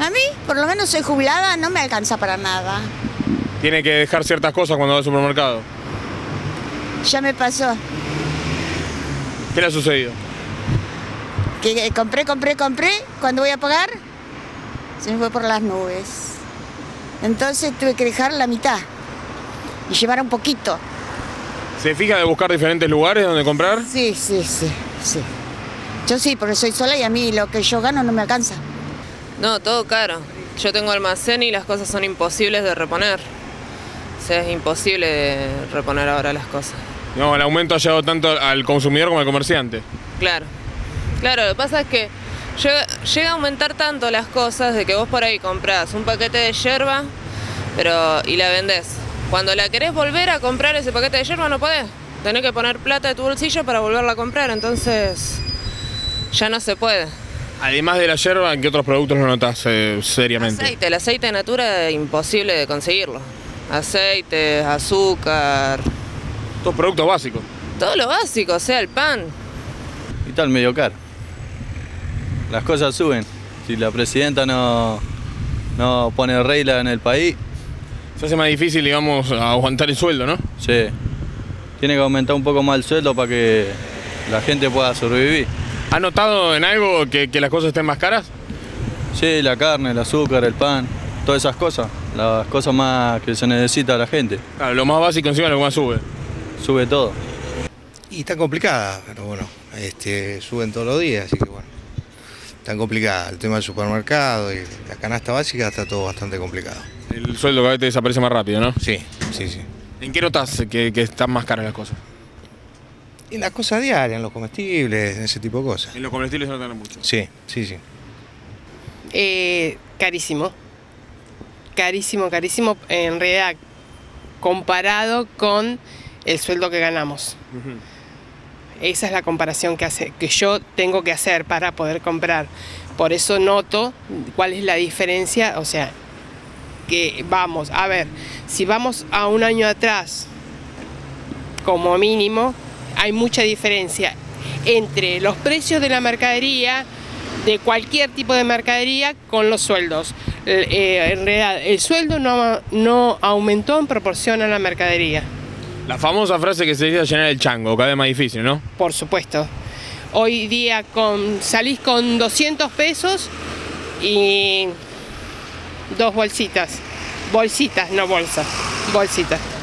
A mí, por lo menos soy jubilada, no me alcanza para nada. Tiene que dejar ciertas cosas cuando va al supermercado. Ya me pasó. ¿Qué le ha sucedido? Que eh, compré, compré, compré. Cuando voy a pagar, se me fue por las nubes. Entonces tuve que dejar la mitad y llevar un poquito. ¿Se fija de buscar diferentes lugares donde comprar? Sí, sí, sí, sí. Yo sí, porque soy sola y a mí lo que yo gano no me alcanza. No, todo caro. Yo tengo almacén y las cosas son imposibles de reponer. O sea, es imposible de reponer ahora las cosas. No, el aumento ha llegado tanto al consumidor como al comerciante. Claro. Claro, lo que pasa es que llega, llega a aumentar tanto las cosas de que vos por ahí comprás un paquete de yerba pero, y la vendés. Cuando la querés volver a comprar ese paquete de yerba no podés. Tenés que poner plata de tu bolsillo para volverla a comprar, entonces ya no se puede. Además de la yerba, ¿en qué otros productos lo notas eh, seriamente? Aceite, el aceite de natura es imposible de conseguirlo. Aceite, azúcar, Estos productos básicos. todo lo básico, o sea, el pan. y tal medio caro. Las cosas suben. Si la presidenta no, no pone regla en el país, Se hace más difícil, digamos, aguantar el sueldo, ¿no? sí. Tiene que aumentar un poco más el sueldo para que la gente pueda sobrevivir. ¿Ha notado en algo que, que las cosas estén más caras? Sí, la carne, el azúcar, el pan, todas esas cosas. Las cosas más que se necesita a la gente. Claro, lo más básico encima es lo que más sube. Sube todo. Y está complicada, pero bueno, este, suben todos los días, así que bueno, tan complicada. El tema del supermercado y la canasta básica está todo bastante complicado. El sueldo cada vez te desaparece más rápido, ¿no? Sí, sí, sí. ¿En qué notas que, que están más caras las cosas? Y las cosas diarias, en los comestibles, en ese tipo de cosas. En los comestibles se notan mucho. Sí, sí, sí. Eh, carísimo. Carísimo, carísimo. En realidad, comparado con el sueldo que ganamos. Esa es la comparación que, hace, que yo tengo que hacer para poder comprar. Por eso noto cuál es la diferencia. O sea, que vamos, a ver, si vamos a un año atrás, como mínimo, hay mucha diferencia entre los precios de la mercadería, de cualquier tipo de mercadería, con los sueldos. Eh, en realidad, el sueldo no, no aumentó en proporción a la mercadería, La famosa frase que se dice llenar el chango, cada vez más difícil, ¿no? por supuesto. Hoy día con, salís con 200 pesos y dos bolsitas. Bolsitas, no bolsas. Bolsitas.